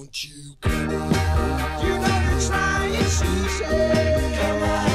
Won't you come on? You know you're trying. Come on.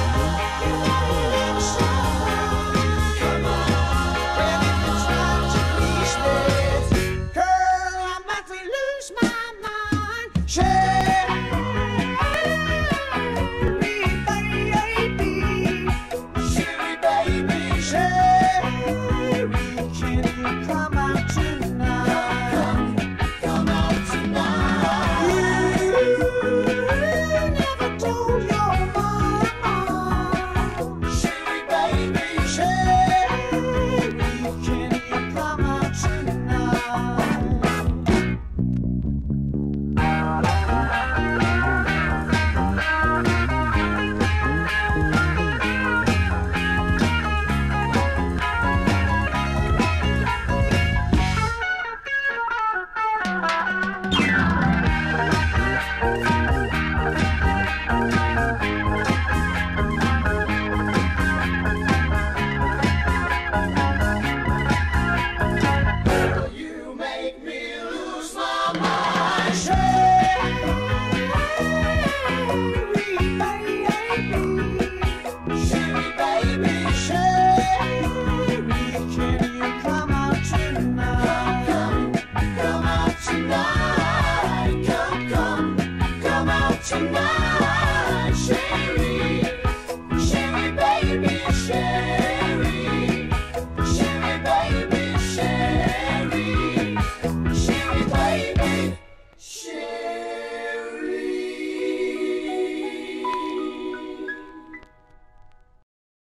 Bye.